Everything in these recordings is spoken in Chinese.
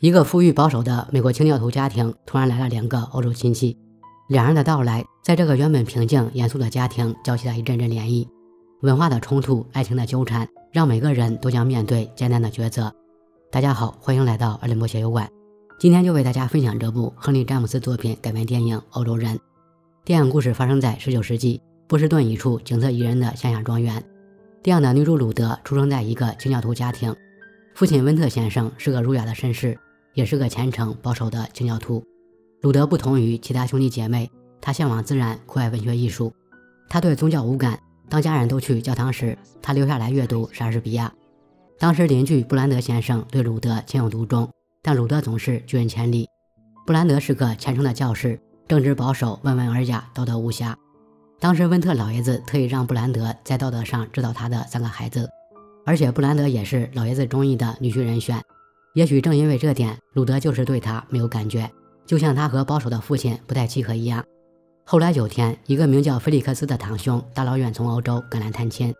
一个富裕保守的美国清教徒家庭突然来了两个欧洲亲戚，两人的到来在这个原本平静严肃的家庭搅起了一阵阵涟漪。文化的冲突，爱情的纠缠，让每个人都将面对艰难的抉择。大家好，欢迎来到二林博写油馆，今天就为大家分享这部亨利·詹姆斯作品改编电影《欧洲人》。电影故事发生在19世纪波士顿一处景色宜人的乡下庄园。电影的女主鲁德出生在一个清教徒家庭，父亲温特先生是个儒雅的绅士。也是个虔诚保守的清教徒。鲁德不同于其他兄弟姐妹，他向往自然，酷爱文学艺术。他对宗教无感。当家人都去教堂时，他留下来阅读莎士比亚。当时邻居布兰德先生对鲁德情有独钟，但鲁德总是拒人千里。布兰德是个虔诚的教士，正直保守，温文尔雅，道德无瑕。当时温特老爷子特意让布兰德在道德上指导他的三个孩子，而且布兰德也是老爷子中意的女婿人选。也许正因为这点，鲁德就是对他没有感觉，就像他和保守的父亲不太契合一样。后来有天，一个名叫菲利克斯的堂兄大老远从欧洲赶来探亲。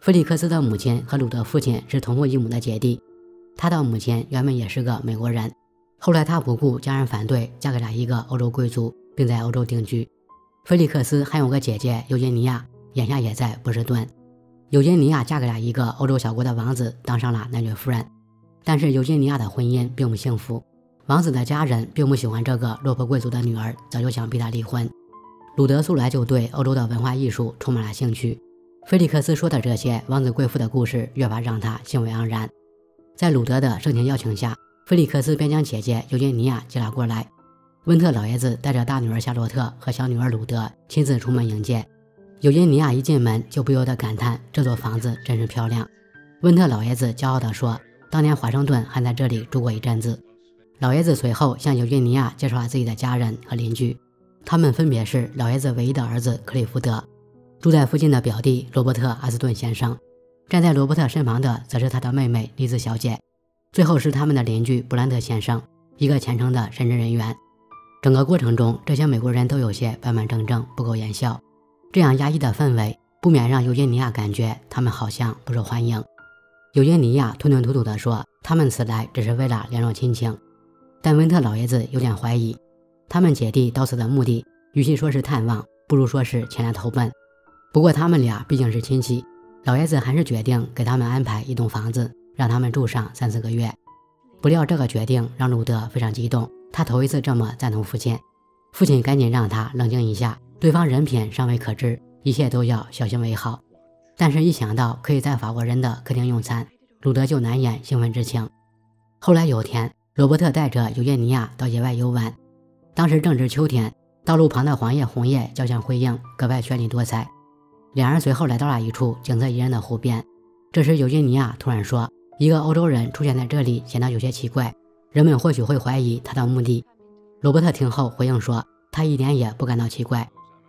菲利克斯的母亲和鲁德父亲是同父异母的姐弟，他的母亲原本也是个美国人，后来他不顾家人反对，嫁给了一个欧洲贵族，并在欧洲定居。菲利克斯还有个姐姐尤金尼亚，眼下也在波士顿。尤金尼亚嫁给了一个欧洲小国的王子，当上了男爵夫人。但是尤金尼亚的婚姻并不幸福，王子的家人并不喜欢这个落魄贵族的女儿，早就想逼她离婚。鲁德素来就对欧洲的文化艺术充满了兴趣，菲利克斯说的这些王子贵妇的故事，越发让他兴味盎然。在鲁德的盛情邀请下，菲利克斯便将姐姐尤金尼亚接了过来。温特老爷子带着大女儿夏洛特和小女儿鲁德亲自出门迎接。尤金尼亚一进门就不由得感叹：“这座房子真是漂亮。”温特老爷子骄傲地说。当年华盛顿还在这里住过一阵子。老爷子随后向尤金尼亚介绍了自己的家人和邻居，他们分别是老爷子唯一的儿子克利福德，住在附近的表弟罗伯特·阿斯顿先生，站在罗伯特身旁的则是他的妹妹丽兹小姐，最后是他们的邻居布兰德先生，一个虔诚的神职人员。整个过程中，这些美国人都有些板板正正，不苟言笑。这样压抑的氛围，不免让尤金尼亚感觉他们好像不受欢迎。尤金尼亚吞吞吐吐地说：“他们此来只是为了联络亲情。”但温特老爷子有点怀疑，他们姐弟到此的目的，与其说是探望，不如说是前来投奔。不过他们俩毕竟是亲戚，老爷子还是决定给他们安排一栋房子，让他们住上三四个月。不料这个决定让鲁德非常激动，他头一次这么赞同父亲。父亲赶紧让他冷静一下，对方人品尚未可知，一切都要小心为好。但是，一想到可以在法国人的客厅用餐，鲁德就难掩兴奋之情。后来有天，罗伯特带着尤金尼亚到野外游玩，当时正值秋天，道路旁的黄叶红叶交相辉映，格外绚丽多彩。两人随后来到了一处景色宜人的湖边。这时，尤金尼亚突然说：“一个欧洲人出现在这里，显得有些奇怪，人们或许会怀疑他的目的。”罗伯特听后回应说：“他一点也不感到奇怪。”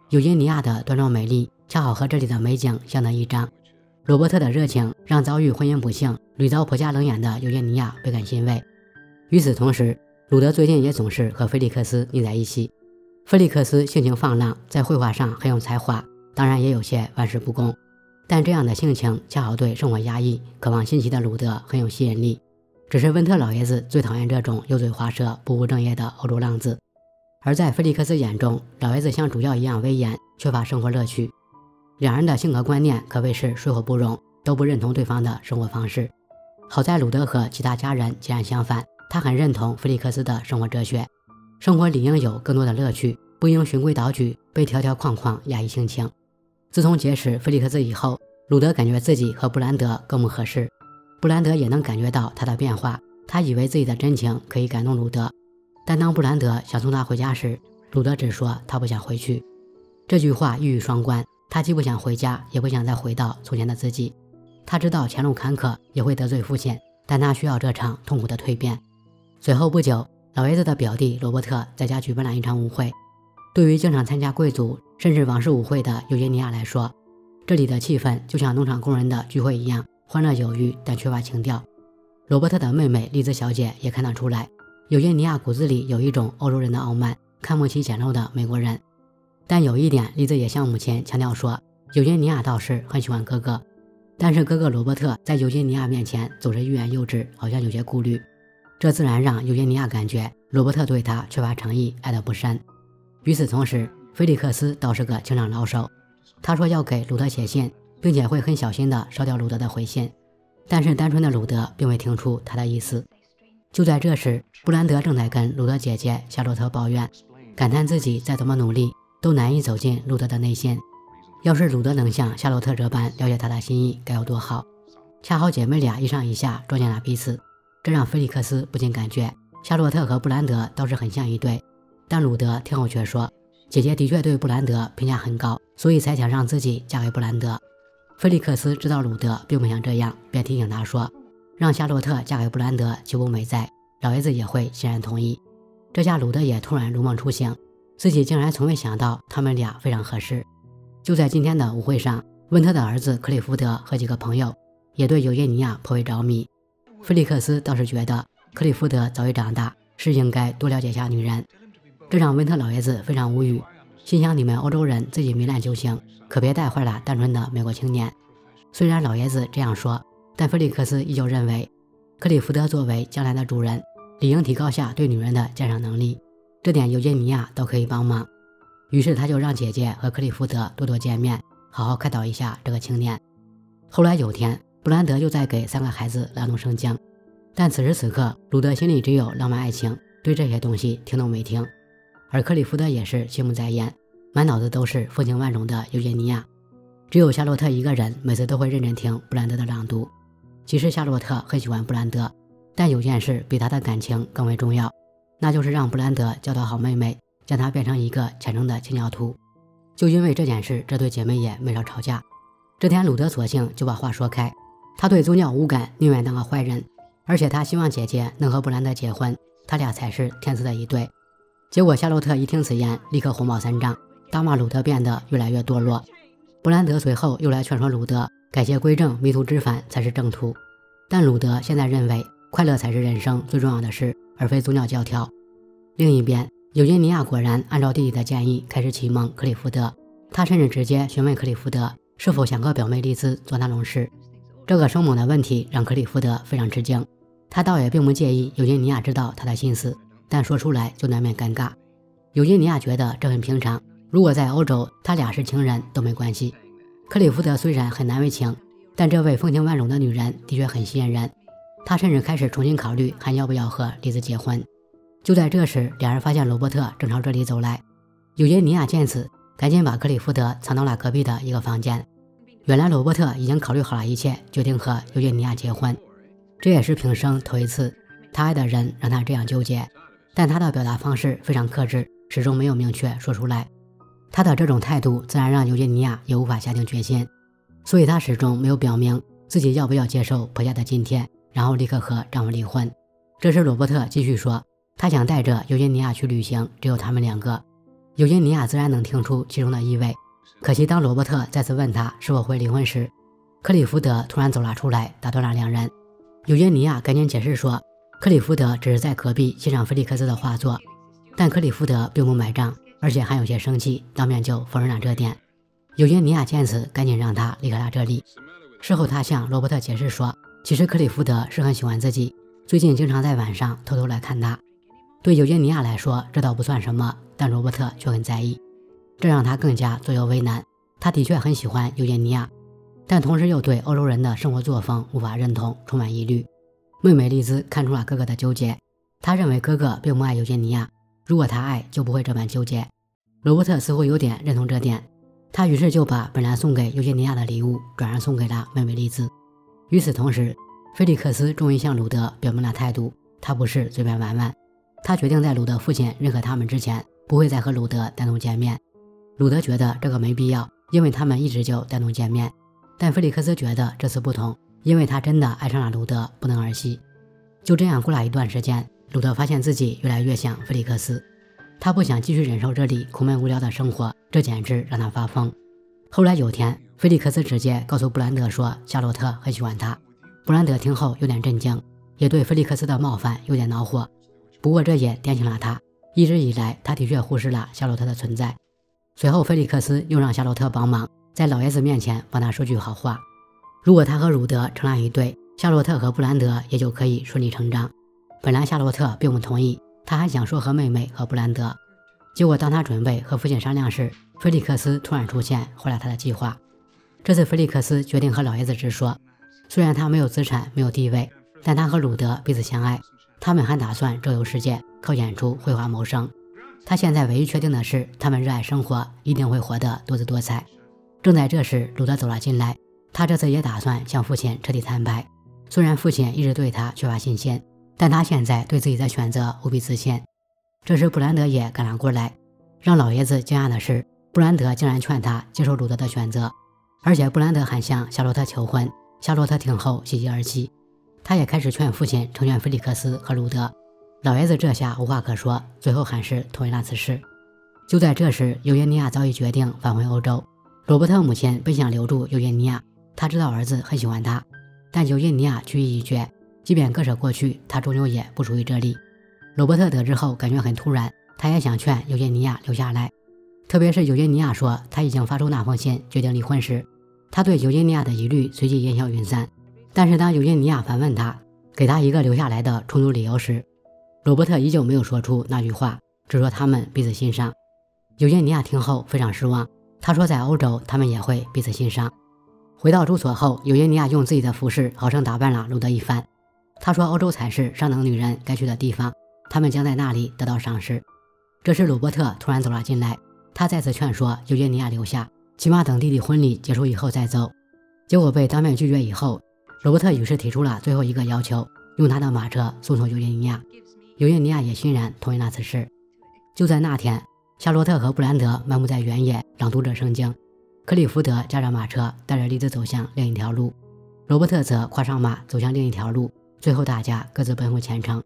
尤金尼亚的端庄美丽。恰好和这里的美景相得益彰。罗伯特的热情让遭遇婚姻不幸、屡遭婆家冷眼的尤金尼亚倍感欣慰。与此同时，鲁德最近也总是和菲利克斯腻在一起。菲利克斯性情放浪，在绘画上很有才华，当然也有些玩世不恭。但这样的性情恰好对生活压抑、渴望新奇的鲁德很有吸引力。只是温特老爷子最讨厌这种油嘴滑舌、不务正业的欧洲浪子。而在菲利克斯眼中，老爷子像主教一样威严，缺乏生活乐趣。两人的性格观念可谓是水火不容，都不认同对方的生活方式。好在鲁德和其他家人截然相反，他很认同菲利克斯的生活哲学：生活理应有更多的乐趣，不应循规蹈矩，被条条框框压抑性情。自从结识菲利克斯以后，鲁德感觉自己和布兰德更不合适，布兰德也能感觉到他的变化。他以为自己的真情可以感动鲁德，但当布兰德想送他回家时，鲁德只说他不想回去。这句话一语双关。他既不想回家，也不想再回到从前的自己。他知道前路坎坷，也会得罪父亲，但他需要这场痛苦的蜕变。随后不久，老爷子的表弟罗伯特在家举办了一场舞会。对于经常参加贵族甚至王室舞会的尤金尼亚来说，这里的气氛就像农场工人的聚会一样，欢乐有余，但缺乏情调。罗伯特的妹妹丽兹小姐也看得出来，尤金尼亚骨子里有一种欧洲人的傲慢，看不起简陋的美国人。但有一点，丽兹也向母亲强调说，尤金尼亚倒是很喜欢哥哥，但是哥哥罗伯特在尤金尼亚面前总是欲言又止，好像有些顾虑。这自然让尤金尼亚感觉罗伯特对她缺乏诚意，爱得不深。与此同时，菲利克斯倒是个情场老手，他说要给鲁德写信，并且会很小心地烧掉鲁德的回信。但是单纯的鲁德并未听出他的意思。就在这时，布兰德正在跟鲁德姐姐夏洛特抱怨，感叹自己再怎么努力都难以走进鲁德的内心。要是鲁德能像夏洛特这般了解他的心意，该有多好！恰好姐妹俩一上一下撞见了彼此，这让菲利克斯不禁感觉夏洛特和布兰德倒是很像一对。但鲁德听后却说：“姐姐的确对布兰德评价很高，所以才想让自己嫁给布兰德。”菲利克斯知道鲁德并不想这样，便提醒他说：“让夏洛特嫁给布兰德岂不美哉？老爷子也会欣然同意。”这下鲁德也突然如梦初醒，自己竟然从未想到他们俩非常合适。就在今天的舞会上，温特的儿子克里福德和几个朋友也对尤耶尼亚颇为着迷。菲利克斯倒是觉得克里福德早已长大，是应该多了解下女人。这让温特老爷子非常无语，心想：你们欧洲人自己糜烂就行，可别带坏了单纯的美国青年。虽然老爷子这样说，但菲利克斯依旧认为，克里福德作为将来的主人，理应提高下对女人的鉴赏能力。这点尤杰尼亚都可以帮忙。于是他就让姐姐和克里福德多多见面，好好开导一下这个青年。后来有天，布兰德又在给三个孩子朗读圣经，但此时此刻，鲁德心里只有浪漫爱情，对这些东西听都没听。而克里夫德也是心不在焉，满脑子都是风情万种的尤杰尼亚。只有夏洛特一个人，每次都会认真听布兰德的朗读。其实夏洛特很喜欢布兰德，但有件事比他的感情更为重要，那就是让布兰德教导好妹妹，将她变成一个虔诚的清教徒。就因为这件事，这对姐妹也没少吵架。这天，鲁德索性就把话说开，他对宗教无感，宁愿当个坏人，而且他希望姐姐能和布兰德结婚，他俩才是天赐的一对。结果夏洛特一听此言，立刻火冒三丈，大骂鲁德变得越来越堕落。布兰德随后又来劝说鲁德改邪归正，迷途知返才是正途。但鲁德现在认为快乐才是人生最重要的事，而非宗教教条。另一边，尤金尼亚果然按照弟弟的建议开始启蒙克里福德，他甚至直接询问克里福德是否想和表妹丽兹做那种事。这个生猛的问题让克里福德非常吃惊，他倒也并不介意尤金尼亚知道他的心思。但说出来就难免尴尬。尤金尼亚觉得这很平常，如果在欧洲，他俩是情人都没关系。克里福德虽然很难为情，但这位风情万种的女人的确很吸引人。他甚至开始重新考虑还要不要和丽兹结婚。就在这时，两人发现罗伯特正朝这里走来。尤金尼亚见此，赶紧把克里夫德藏到了隔壁的一个房间。原来罗伯特已经考虑好了一切，决定和尤金尼亚结婚。这也是平生头一次，他爱的人让他这样纠结。但他的表达方式非常克制，始终没有明确说出来。他的这种态度自然让尤杰尼亚也无法下定决心，所以她始终没有表明自己要不要接受婆家的津贴，然后立刻和丈夫离婚。这时罗伯特继续说，他想带着尤金尼亚去旅行，只有他们两个。尤金尼亚自然能听出其中的意味。可惜当罗伯特再次问他是否会离婚时，克里福德突然走了出来，打断了两人。尤金尼亚赶紧解释说。克里福德只是在隔壁欣赏菲利克斯的画作，但克里福德并不买账，而且还有些生气，当面就否认了这点。尤金尼亚见此，赶紧让他离开了这里。事后，他向罗伯特解释说，其实克里福德是很喜欢自己，最近经常在晚上偷偷来看他。对尤金尼亚来说，这倒不算什么，但罗伯特却很在意，这让他更加左右为难。他的确很喜欢尤金尼亚，但同时又对欧洲人的生活作风无法认同，充满疑虑。妹妹丽兹看出了哥哥的纠结，她认为哥哥并不爱尤金尼亚，如果他爱，就不会这般纠结。罗伯特似乎有点认同这点，他于是就把本来送给尤金尼亚的礼物转而送给了妹妹丽兹。与此同时，菲利克斯终于向鲁德表明了态度，他不是随便玩玩，他决定在鲁德父亲认可他们之前，不会再和鲁德单独见面。鲁德觉得这个没必要，因为他们一直就单独见面，但菲利克斯觉得这次不同。因为他真的爱上了鲁德，不能儿戏。就这样过了一段时间，鲁德发现自己越来越像菲利克斯，他不想继续忍受这里苦闷无聊的生活，这简直让他发疯。后来有天，菲利克斯直接告诉布兰德说夏洛特很喜欢他。布兰德听后有点震惊，也对菲利克斯的冒犯有点恼火。不过这也点醒了他，一直以来他的确忽视了夏洛特的存在。随后，菲利克斯又让夏洛特帮忙，在老爷子面前帮他说句好话。如果他和鲁德成了一对，夏洛特和布兰德也就可以顺理成章。本来夏洛特并不同意，他还想说和妹妹和布兰德。结果当他准备和父亲商量时，菲利克斯突然出现，毁了他的计划。这次菲利克斯决定和老爷子直说，虽然他没有资产，没有地位，但他和鲁德彼此相爱，他们还打算周游世界，靠演出绘画谋生。他现在唯一确定的是，他们热爱生活，一定会活得多姿多彩。正在这时，鲁德走了进来。他这次也打算向父亲彻底坦白。虽然父亲一直对他缺乏信心，但他现在对自己的选择无比自信。这时，布兰德也赶了过来。让老爷子惊讶的是，布兰德竟然劝他接受鲁德的选择，而且布兰德还向夏洛特求婚。夏洛特听后喜极而泣，他也开始劝父亲成全菲利克斯和鲁德。老爷子这下无话可说，最后还是同意了此事。就在这时，尤耶尼亚早已决定返回欧洲。罗伯特母亲本想留住尤耶尼亚，他知道儿子很喜欢他，但尤耶尼亚去意已决，即便割舍过去，他终究也不属于这里。罗伯特得知后，感觉很突然，他也想劝尤耶尼亚留下来，特别是尤耶尼亚说他已经发出那封信，决定离婚时，他对尤金尼亚的疑虑随即烟消云散。但是当尤金尼亚反问他，给他一个留下来的充足理由时，罗伯特依旧没有说出那句话，只说他们彼此欣赏。尤金尼亚听后非常失望，他说在欧洲他们也会彼此欣赏。回到住所后，尤金尼亚用自己的服饰好生打扮了鲁德一番。他说欧洲才是上等女人该去的地方，他们将在那里得到赏识。这时鲁伯特突然走了进来，他再次劝说尤金尼亚留下，起码等弟弟婚礼结束以后再走。结果被当面拒绝以后，罗伯特于是提出了最后一个要求，用他的马车送走尤耶尼亚。尤耶尼亚也欣然同意了此事。就在那天，夏洛特和布兰德漫步在原野，朗读着圣经。克里福德驾着马车，带着丽兹走向另一条路。罗伯特则跨上马，走向另一条路。最后，大家各自奔赴前程。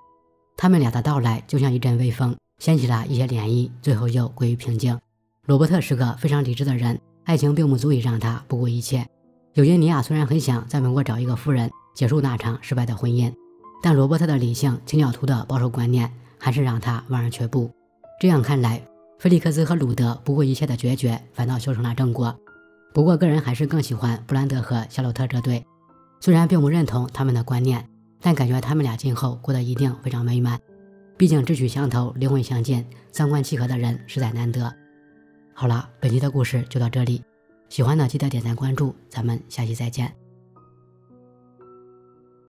他们俩的到来就像一阵微风，掀起了一些涟漪，最后又归于平静。罗伯特是个非常理智的人，爱情并不足以让他不顾一切。尤耶尼亚虽然很想在美国找一个夫人，结束那场失败的婚姻。但罗伯特的理性、清教徒的保守观念还是让他望而却步。这样看来，菲利克斯和鲁德不顾一切的决绝，反倒修成了正果。不过，个人还是更喜欢布兰德和夏洛特这对。虽然并不认同他们的观念，但感觉他们俩今后过得一定非常美满。毕竟志趣相投、灵魂相近、三观契合的人实在难得。好了，本期的故事就到这里。喜欢的记得点赞关注，咱们下期再见。